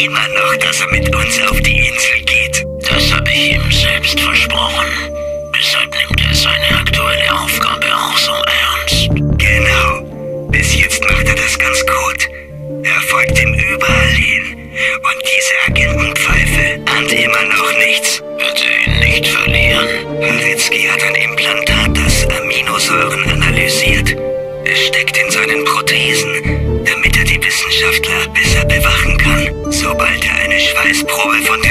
immer noch, dass er mit uns auf die Insel geht. Das habe ich ihm selbst versprochen. Deshalb nimmt er seine aktuelle Aufgabe auch so ernst. Genau. Bis jetzt macht er das ganz gut. Er folgt ihm überall hin. Und diese Agentenpfeife ahnt immer noch nichts. Eine Schweißprobe von